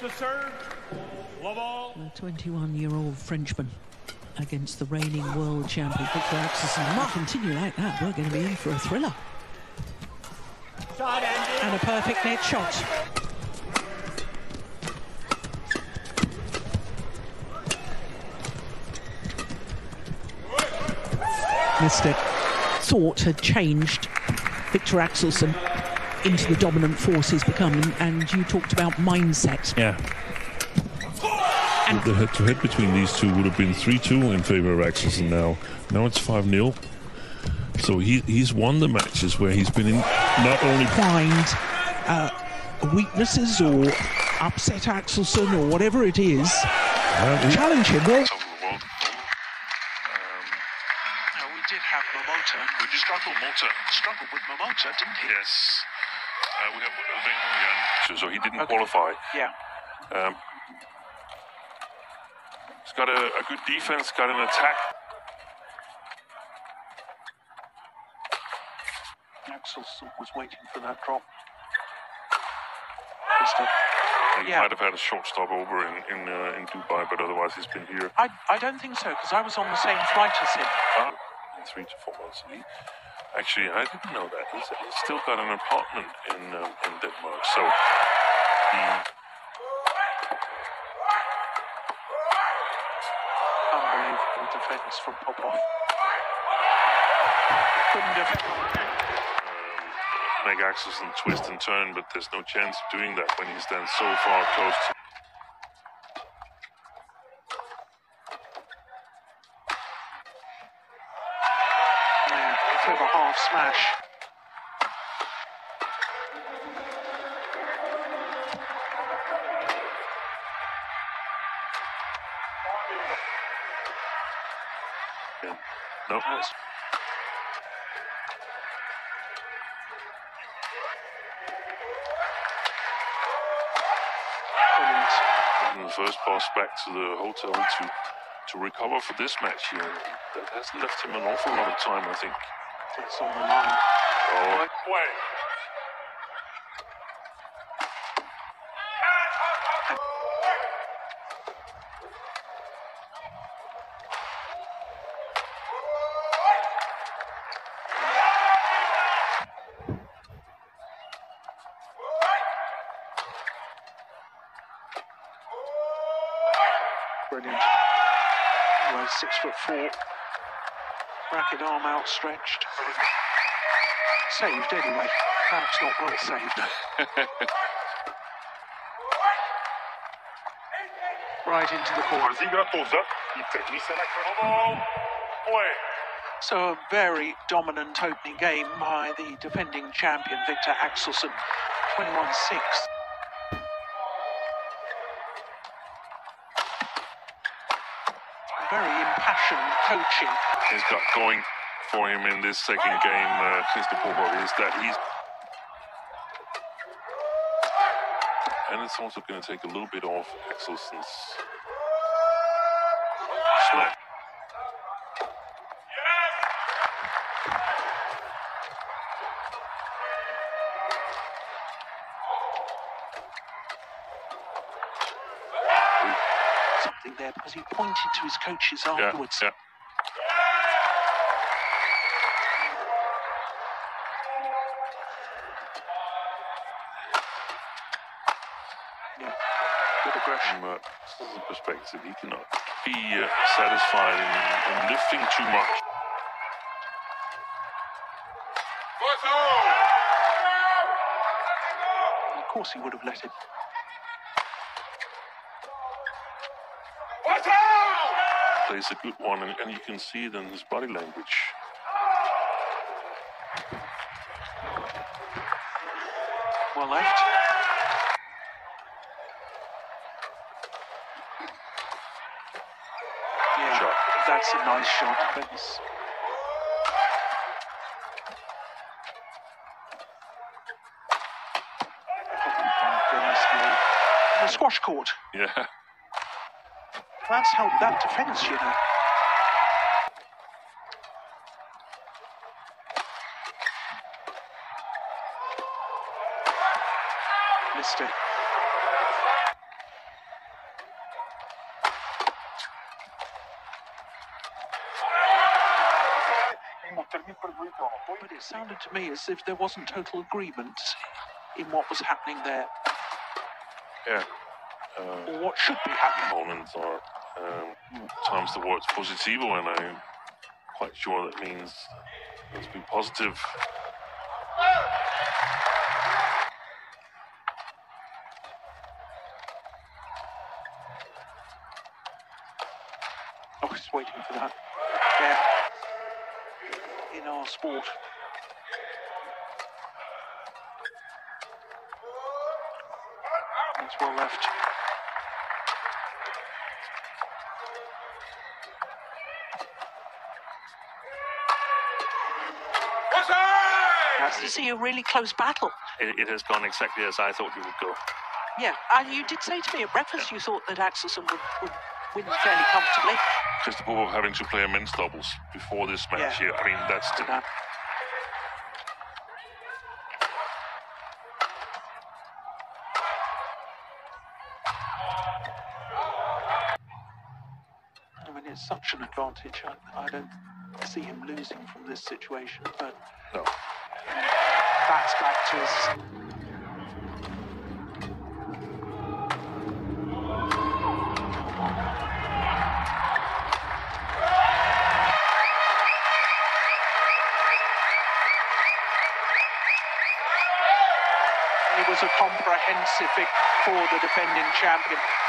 To serve, Laval. A 21-year-old Frenchman against the reigning world champion Viktor Axelsen. Might continue like that. We're going to be in for a thriller. And a perfect net shot. Mr. Thought had changed Viktor Axelsen into the dominant force he's become, and you talked about mindset. Yeah. And The head-to-head between these two would have been 3-2 in favor of Axelsen now. Now it's 5-0. So he, he's won the matches where he's been in not only find uh, weaknesses or upset Axelsen or whatever it is, uh, he- challenge him. Well, No, we did have Momota. We struggled, Momota. struggled with Momota, didn't he? Yes. Uh, we again. So he didn't Okay. qualify. Yeah. Um, he's got a, a good defense, got an attack. Axel was waiting for that drop. He Yeah. might have had a short stop over in in, uh, in Dubai, but otherwise he's been here I, I don't think so, because I was on the same flight as him. uh, in three to four months. He, actually, I didn't know that. He's, he's still got an apartment in um, in Denmark, so he, Unbelievable defence from Popov. Couldn't have. make Axelsen twist and turn, but there's no chance of doing that when he stands so far close to. Smash. Yeah. No, That's the first pass back to the hotel to to recover for this match here. That has left him an awful lot of time, I think. On the line. Oh, Brilliant. Six foot four. Racket arm outstretched. Saved anyway. Perhaps not well saved. right into the corner. So a very dominant opening game by the defending champion Viktor Axelsen, 21-6. Very impassioned coaching. he's got going for him in this second game, uh, Mr. Popov, is that he's. And it's also going to take a little bit off Axelsen's slack. There because he pointed to his coaches afterwards. yeah. Yeah. Good aggression. From uh, perspective, he cannot be uh, satisfied in, in lifting too much. Of course he would have let it. Plays a good one, and, and you can see it in his body language. Well left. Yeah, Shot. that's a nice shot. That's Oh, squash court. Yeah. class held that defence, you know. Missed it. But it sounded to me as if there wasn't total agreement in what was happening there. Yeah. Uh, or what should be happening. Poland are um, times the word positivo, and I'm quite sure that means let's be positive. I was waiting for that. Yeah. In our sport. That's well left. Nice to see a really close battle. It, it has gone exactly as I thought it would go. Yeah, and you did say to me at breakfast you thought that Axelsen would, would win fairly comfortably. Christopher having to play a men's doubles before this match Yeah. here. I mean, that's that. I mean, it's such an advantage. I, I don't see him losing from this situation, but no. That's back to his. It was a comprehensive victory for the defending champion.